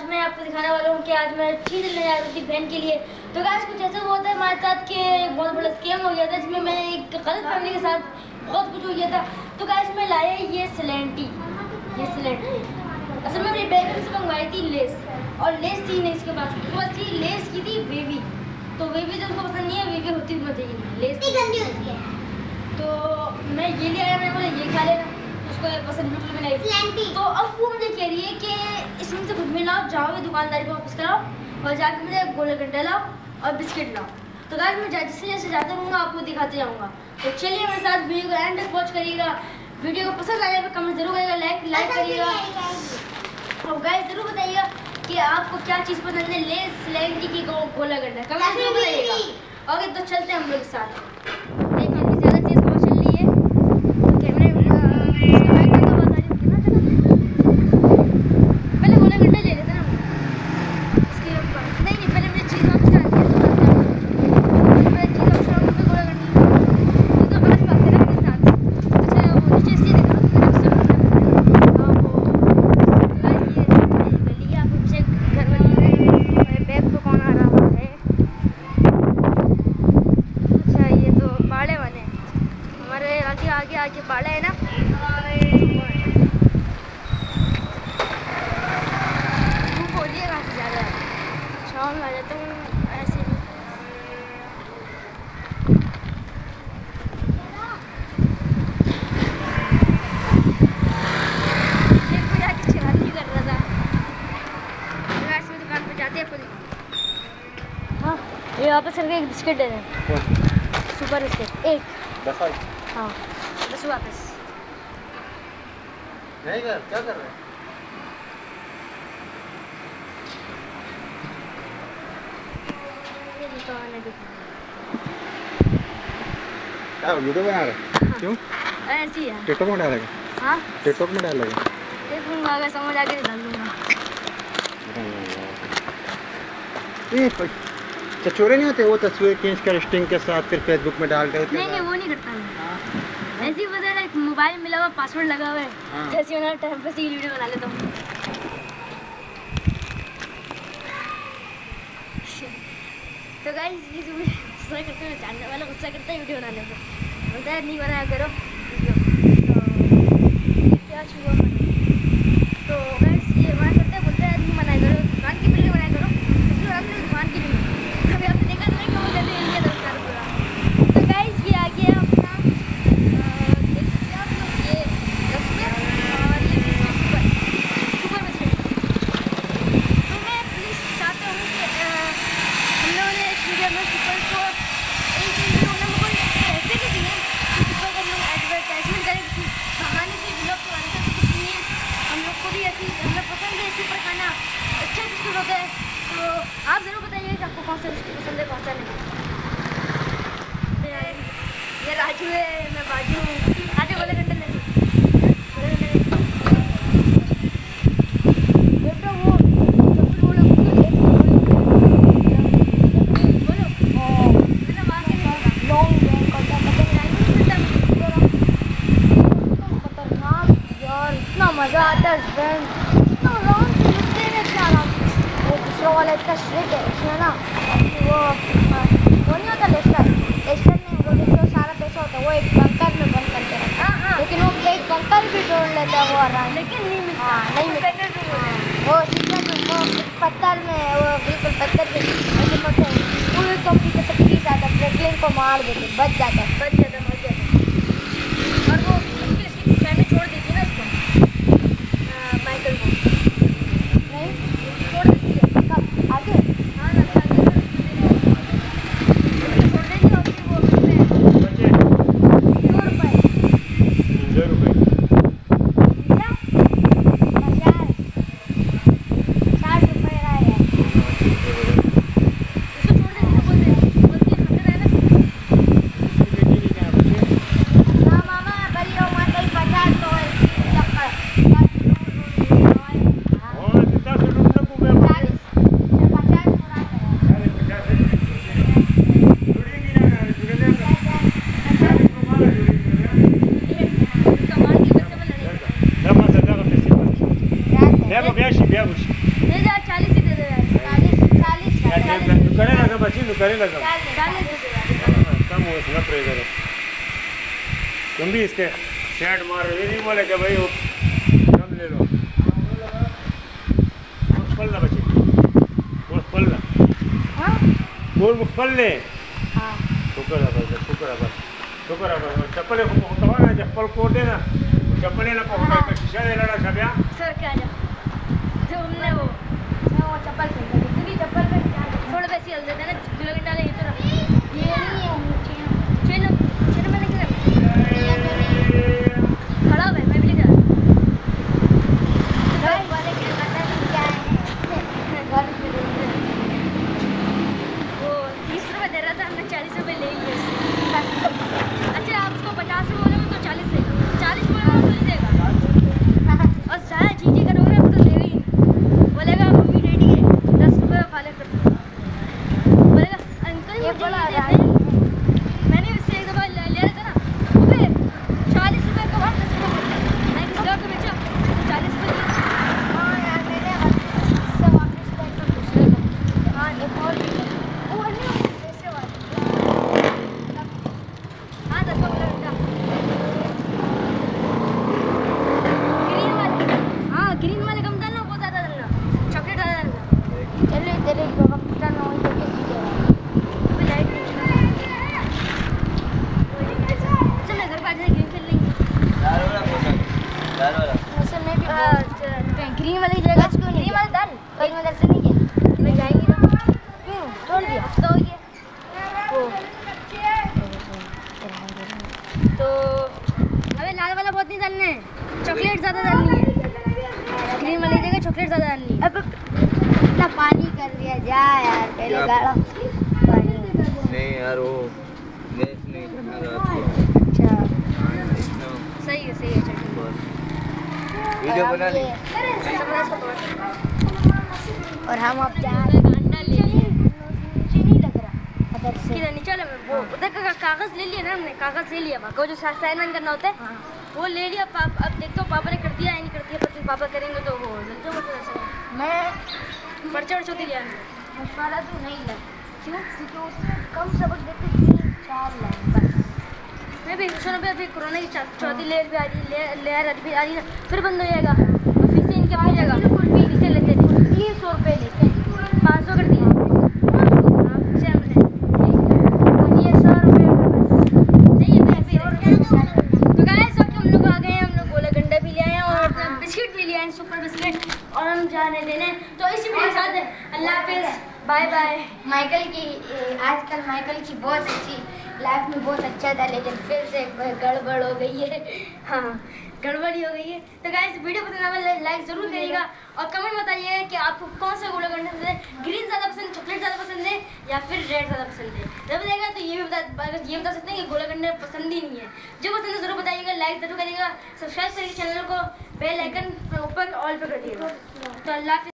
आज मैं आपको दिखाने वाला हूँ कि आज मैं चीज़ लेने जा रही थी बहन के लिए। तो गाइस कुछ ऐसा हुआ था हमारे साथ कि एक बहुत बड़ा स्कैम हो गया था जिसमें मैंने एक गलत फैमिली के साथ बहुत कुछ हो गया था। तो गाइस मैं लाया ये सिलेंटी ये सिलेंटी असल में मेरी बहन से मंगवाई थी लेस और लेस थी नहीं इसके पास उसके पास थी लेस की थी बेबी तो वेवी तो उनको पसंद नहीं है बेबी होती भी मज़े लेस गंदी होती है। तो मैं ये ले आया मैंने बोला ये खा लेना। उसको पसंद बिल्कुल भी नहीं तो अब वो मुझे कह रही है कि इसमें से कुछ भी लाओ जाओ दुकानदारी को वापस कराओ और जाके मुझे गोले गड्ढे लाओ और बिस्किट लाओ। तो गाइस मैं जैसे जैसे जाते रहूँगा आपको दिखाते जाऊँगा। तो चलिए मेरे साथ वीडियो को एंड तक वॉच करिएगा। वीडियो को पसंद पर कमेंट ज़रूर करिएगा लाइक लाइक करिएगा। और गाइस ज़रूर बताइएगा कि आपको क्या चीज़ पसंद है ले सिलेंटी की गोला गड्ढा कमेंट ज़रूर बताइएगा। ओके तो चलते हैं हम लोग के साथ देखो अभी ज़्यादा तेज़ हवा चल रही है तो कैमरे में अ, इसका माइक का आवाज़ आ रही होगी ना चलो पहले गोला गड्ढा ले लेते ना हम। इसके ऊपर नहीं नहीं पहले मुझे चीज़ ऑफ़ स्टार्ट किया पहले चीज़ ऑफ़ स्टार्ट में गोला गड्ढा ये तो आज बात है ना अपने साथ अच्छा वो नीचे इसलिए देखा ना तो मेरे हाँ वो गाइस ये गली है आपको चेक घर वाली मेरे बैग पे कौन आ रहा है अच्छा ये तो बाड़े वाले हैं हमारे आगे आगे आगे बाड़ा है ना धूप हो रही है काफ़ी ज़्यादा शाम में आ जाता हूँ ऐसे ही देखो यार किस शरारती कर रहा था गाइस में दुकान पे जाते हैं आपको दिखाऊँ। हाँ ये वापस करके एक बिस्किट दे दें। सुपर बिस्किट एक। हाँ बस वापस। नहीं कर क्या कर रहे हैं? ये दुकान है दुकान। क्या वीडियो बना रहे। क्यों? ऐसी है। टिकटॉक में डालेगा। हाँ? टिकटॉक में डालेगा। देखूँगा अगर समझ आ गई तो डाल दूँगा। ये चचोरे नहीं होते? वो तस्वीर खींच कर स्टिंग के साथ फिर फेसबुक में डाल कर नहीं नहीं वो नहीं करता मैं। ऐसे ही बता रहा मोबाइल मिला हुआ पासवर्ड लगा हुआ है। हाँ। जैसे होना टाइम पे से वीडियो बना लेता हूँ। तो गाइस ये जो गुस्सा करते हैं चैनल वाला गुस्सा करता है वीडियो बनाने पर बोलता है, नहीं बनाया करो वीडियो तो क्या छुआ मैंने तो गाइस ये मना करते हैं बोलते हैं नहीं बनाया करो दुकान की बिल्डिंग बनाया करो तो हमने दुकान की नहीं कभी आपने देखा नहीं कभी कहते हैं इनके दुकान पूरा तो गाइस ये आ गया अपना अ, देख सकते हैं आप लोग ये रस्ते और ये बिस्किट सुपर सुपर बिस्किट तो मैं प्लीज़ चाहता हूँ कि अ, हम लोगों ने इस वीडियो में सुपर को एक वीडियो में हमको पैसे भी दिए कि सुपर का हम लोग एडवर्टाइजमेंट करें किसी बहाने से ब्लॉग के बारे में कुछ नहीं है हम लोग को भी ऐसी हमें पसंद है सुपर खाना अच्छा बिस्कुट होता है तो आप ज़रूर बताइए कि आपको कौन सा बिस्कुट पसंद है कौन सा नहीं ये राजू है मैं बाजू हूँ आधे गोले घंटे मज़ा आता है फ्रेंड इतना आराम से लुटते हैं इतना आराम से वो वाला इतना स्ट्रिक्ट है उसमें ना वो वो नहीं होता लेस्टर लेस्टर नहीं वो जो सारा पैसा होता है वो एक बंकर में बंद करके रखता है लेकिन वो एक बंकर भी तोड़ लेता है वो आराम लेकिन नहीं मिलता नहीं मिलता वो सीज़न वो पत्थर में वो बिल्कुल पत्थर पे ऐसे हैं पूरी कंपनी का सब पीस आता है फ्रैंकलिन को मार देते बच जाता है बच जाता है और वो बिल्कुल इसकी फैमिली छोड़ देती है ना उसको अ, माइकल को नहीं छोड़ देती है कब आगे हाँ ना आगे छोड़ देती है और फिर वो उसमें सौ रुपये इंजॉय रुपये क्या हज़ार साठ रुपये का है इसको छोड़ देती है बोलते बोलती है खतरा है ना दे दे चालीस ही दे दे यार चालीस चालीस यार जेब का तू करे लगा बच्ची तू करे लगा। हाँ, कम हो इसमें प्रे करो तुम भी इसके शर्ट मारो ये नहीं बोले कि भाई वो कम ले लो। मुखपल ना बच्ची। मुखपल ना हाँ। मुखपल ले। हाँ। शुक्र है बस शुक्र है बस। शुक्र है बस। चप्पल को होता ना चप्पल को दे ना। चप्पल ना को होता है शीशा दे लड़ा छब्या। सर क्या जा हमने वो मैं वो चप्पल पे गई तेरी चप्पल पे क्या है? थोड़े वैसे हल देते हैं ना किलो घंटा तो रख ये नहीं है मुझे चलो चलो मैंने क्या ये तो नहीं खड़ा हुआ है मैं भी ले जा घर वाले क्या पता नहीं क्या है घर पे वो तीस रुपए दे रहा था हमने चालीस रुपए ले लिए उससे। अच्छा आप उसको पचास रुपये बोलोगे तो चालीस देगा चालीस बोलोगे तो नहीं देगा और ज़्यादा चीज़ें करोगे ना तो देगा ही नहीं बोलेगा मम्मी रेडी है दस रुपये खा ले कर बोलेगा अंकल ये मुझे बड़ा ये देते हैं। मैंने उससे एक दफ़ा ले ले रहा था ना अबे चालीस रुपये का भाव दस रुपये करता है मैं किसी और को बेचा तो चालीस रुपये दिए। हाँ यार मैंने इससे वापस लाया तो दूसरे को हाँ एक और भी है। वो नहीं ऐसे वाला हाँ दस रुपये बेटा ग्रीन वाले हाँ ग्रीन वाले कम डालना वो ज़्यादा डालना चॉकलेट ज़्यादा डालना चलिए तेरे कंप्यूटर में वही तो कैसी जगह अभी लाइट नहीं है चल मैं घर पे आके गेम खेल लेंगे वैसे मैं भी बोल- ग्रीन वाली जगह आज क्यों नहीं ग्रीन वाला डाल कहीं मदद से नहीं किया मैं जाएँगी क्यों? छोड़ दिया। तो ये तो अबे लाल वाला बहुत नहीं डालना है। चॉकलेट ज़्यादा डालनी है। ग्रीन वाली जगह चॉकलेट ज़्यादा डालनी है। अब इतना पानी कर दिया जा यार पहले गाड़ा पानी नहीं यार वो गैस नहीं करना अच्छा। सही है सही है चल। वीडियो बना ली। और हम अब जा अंडा ले लिए नीचे नहीं लग रहा अदर से किधर नीचे वाले में वो उधर का का- कागज़ ले लिया ना हमने कागज़ ले लिया वो जो साइन करना होता है हाँ। वो ले लिया पाप। अब देखते हो पापा ने कर दिया या नहीं कर दिया पता नहीं पापा करेंगे तो वो जल्दी मैं पर्चा वर्चा होती लिया मशवरा तो नहीं लग क्यों? क्योंकि उसमें कम सबक देते तीन चार लाइन बस मैं भी सुनो भी अभी कोरोना की चौथी लेयर भी आ रही ले- लेयर अभी आ रही है फिर बंद हो जाएगा। और फिर से इनके आ जाएगा। बिल्कुल भी फीसें लेते थे तीन सौ रुपये लेते हैं पाँच सौ कर दिए हाँ, और सौ है तो गाइस अब हम लोग आ गए हैं हम लोग गोला गंडा भी ले आए और बिस्किट भी ले आए बिस्किट और हम जा देने तो इसी वीडियो के साथ अल्लाह हाफिज़। बाय बाय माइकल की आजकल माइकल की बहुत अच्छी लाइफ में बहुत अच्छा था लेकिन फिर से गड़बड़ हो गई है। हाँ गड़बड़ी हो गई है। तो गाइस वीडियो पसंद आया लाइक ज़रूर करिएगा और कमेंट बताइए कि आपको कौन सा गोला गंडा पसंद है। ग्रीन ज़्यादा पसंद चॉकलेट ज़्यादा पसंद है या फिर रेड ज़्यादा पसंद है। जब बताएगा तो ये भी बता ये बता सकते हैं कि गोला गंडा पसंद ही नहीं है। जो पसंद है ज़रूर बताइएगा लाइक ज़रूर करिएगा सब्सक्राइब करिए चैनल को बेल आइकन ऊपर ऑल पर कर दिएगा तो अल्लाह